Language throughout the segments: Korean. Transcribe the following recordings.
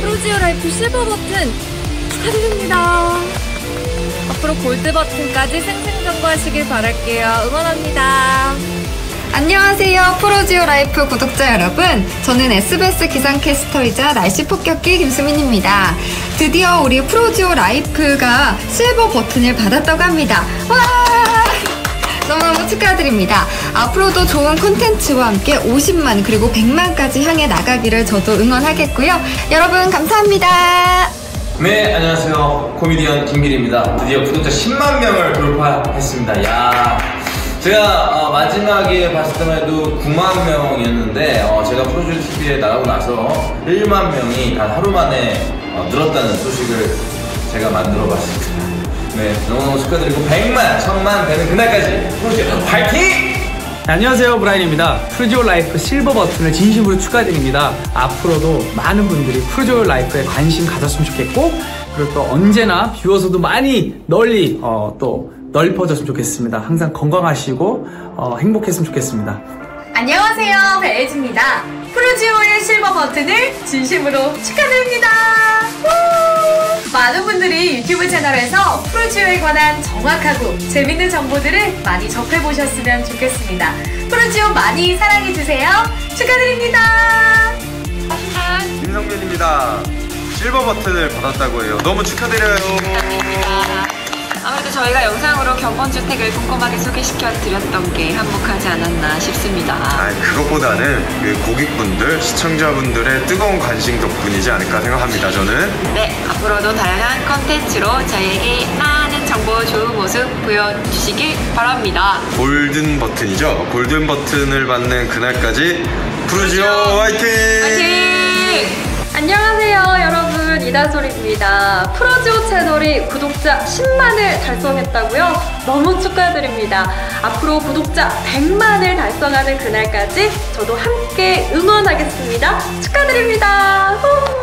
푸르지오 라이프 실버 버튼 축하드립니다. 앞으로 골드 버튼까지 승승장구하시길 바랄게요. 응원합니다. 안녕하세요. 푸르지오 라이프 구독자 여러분. 저는 SBS 기상캐스터이자 날씨 폭격기 김수민입니다. 드디어 우리 푸르지오 라이프가 실버 버튼을 받았다고 합니다. 와! 너무너무 축하드립니다. 앞으로도 좋은 콘텐츠와 함께 50만 그리고 100만까지 향해 나가기를 저도 응원하겠고요. 여러분 감사합니다. 네, 안녕하세요. 코미디언 김길입니다. 드디어 구독자 10만 명을 돌파했습니다. 야 제가 어, 마지막에 봤을 때만 해도 9만 명이었는데 어, 제가 푸르지오 TV에 나가고 나서 1만 명이 단 하루 만에 어, 늘었다는 소식을 제가 만들어 봤습니다. 네, 너무너무 축하드리고 100만, 1000만 되는 그날까지 푸르지오 화이팅! 네, 안녕하세요 브라인입니다 푸르지오 라이프 실버 버튼을 진심으로 축하드립니다 앞으로도 많은 분들이 푸르지오 라이프에 관심 가졌으면 좋겠고 그리고 또 언제나 뷰어서도 많이 널리 어, 또 넓어졌으면 좋겠습니다 항상 건강하시고 어, 행복했으면 좋겠습니다 안녕하세요. 벨즈입니다. 푸르지오의 실버 버튼을 진심으로 축하드립니다. 우! 많은 분들이 유튜브 채널에서 푸르지오에 관한 정확하고 재밌는 정보들을 많이 접해보셨으면 좋겠습니다. 푸르지오 많이 사랑해주세요. 축하드립니다. 김성민입니다. 실버 버튼을 받았다고 해요. 너무 축하드려요. 아무래도 저희가 영상으로 견본주택을 꼼꼼하게 소개시켜 드렸던 게 한몫하지 않았나 싶습니다. 아, 그것보다는 그 고객분들, 시청자분들의 뜨거운 관심 덕분이지 않을까 생각합니다. 저는 네, 앞으로도 다양한 컨텐츠로 저희에게 많은 정보 좋은 모습 보여주시길 바랍니다. 골든 버튼이죠. 골든 버튼을 받는 그날까지 푸르지오 화이팅! 화이팅! 안녕하세요 여러분 이다솔입니다 푸르지오 채널이 구독자 10만을 달성했다고요? 너무 축하드립니다 앞으로 구독자 100만을 달성하는 그날까지 저도 함께 응원하겠습니다 축하드립니다 후!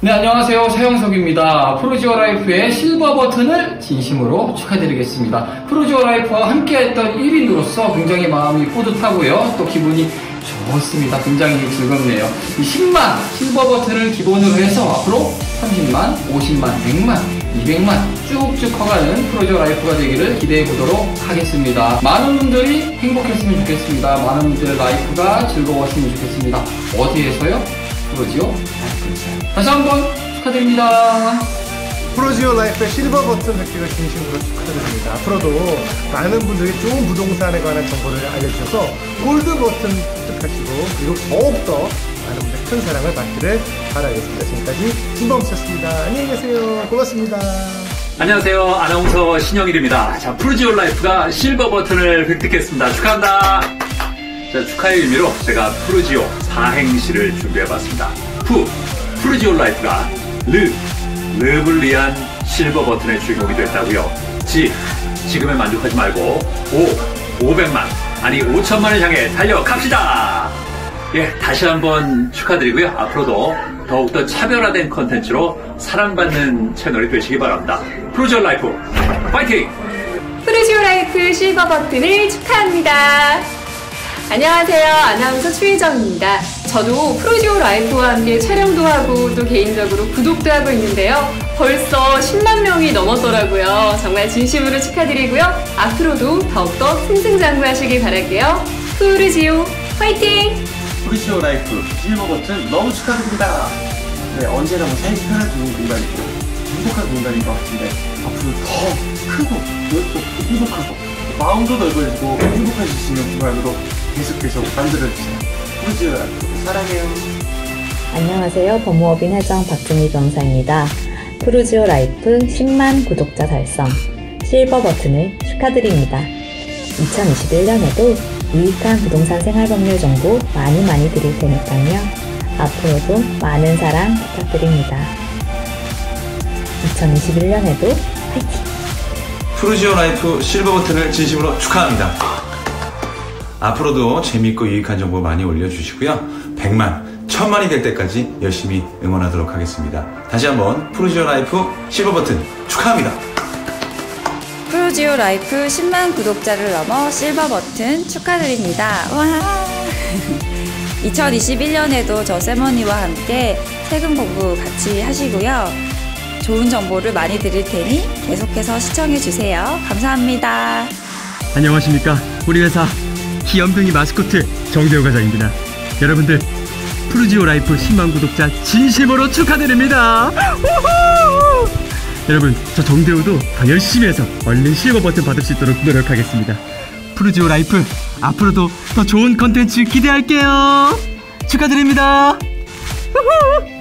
네, 안녕하세요. 서영석입니다. 푸르지오 라이프의 실버 버튼을 진심으로 축하드리겠습니다. 푸르지오 라이프와 함께했던 1인으로서 굉장히 마음이 뿌듯하고요. 또 기분이 좋습니다. 굉장히 즐겁네요. 이 10만 실버 버튼을 기본으로 해서 앞으로 30만, 50만, 100만, 200만 쭉쭉 커가는 푸르지오 라이프가 되기를 기대해 보도록 하겠습니다. 많은 분들이 행복했으면 좋겠습니다. 많은 분들의 라이프가 즐거웠으면 좋겠습니다. 어디에서요? 푸르지오 라이프에서요. 다시 한번 축하드립니다. 푸르지오 라이프의 실버 버튼 획득을 진심으로 축하드립니다. 앞으로도 많은 분들이 좋은 부동산에 관한 정보를 알려주셔서 골드 버튼 획득하시고 그리고 더욱더 많은 분들 큰 사랑을 받기를 바라겠습니다. 지금까지 김범수였습니다. 안녕히 계세요. 고맙습니다. 안녕하세요. 아나운서 신영일입니다. 자, 푸르지오 라이프가 실버 버튼을 획득했습니다. 축하합니다. 자, 축하의 의미로 제가 푸르지오 사행시를 준비해봤습니다. 푸, 푸르지오 라이프가 르, 르을 위한 실버 버튼의 주인공이 됐다고요. 지, 지금에 만족하지 말고 오, 500만, 아니 5천만을 향해 달려갑시다. 예, 다시 한번 축하드리고요. 앞으로도 더욱더 차별화된 컨텐츠로 사랑받는 채널이 되시기 바랍니다. 푸르지오 라이프, 파이팅! 푸르지오 라이프 실버 버튼을 축하합니다. 안녕하세요. 아나운서 추희정입니다. 저도 푸르지오 라이프와 함께 촬영도 하고 또 개인적으로 구독도 하고 있는데요. 벌써 10만 명이 넘었더라고요. 정말 진심으로 축하드리고요. 앞으로도 더욱더 승승장구하시길 바랄게요. 푸르지오 화이팅! 푸르지오 라이프 실버 버튼 너무 축하드립니다. 네, 언제나 뭐 살기 편한 좋은 공간이고 행복한 공간인 것 같은데 앞으로 더 크고 넓고 행복하고 마음도 넓어지고 행복해질 수 있는 공간으로 계속 계속 만들어주세요. 푸르지오 라이프 사랑해요. 안녕하세요. 법무법인 회장 박준희 변호사입니다. 푸르지오 라이프 10만 구독자 달성 실버 버튼을 축하드립니다. 2021년에도 유익한 부동산 생활법률 정보 많이 많이 드릴 테니까요. 앞으로도 많은 사랑 부탁드립니다. 2021년에도 화이팅! 푸르지오 라이프 실버 버튼을 진심으로 축하합니다. 앞으로도 재밌고 유익한 정보 많이 올려주시고요. 100만, 1000만이 될 때까지 열심히 응원하도록 하겠습니다. 다시 한번 푸르지오 라이프 실버 버튼 축하합니다. 푸르지오 라이프 10만 구독자를 넘어 실버 버튼 축하드립니다. 와! 2021년에도 저 세머니와 함께 세금 공부 같이 하시고요. 좋은 정보를 많이 드릴 테니 계속해서 시청해 주세요. 감사합니다. 안녕하십니까. 우리 회사 귀염둥이 마스코트 정대호 과장입니다. 여러분들 푸르지오 라이프 10만 구독자 진심으로 축하드립니다. 우후! 여러분 저 정대호도 더 열심히 해서 얼른 실버 버튼 받을 수 있도록 노력하겠습니다. 푸르지오 라이프 앞으로도 더 좋은 컨텐츠 기대할게요. 축하드립니다. 우후!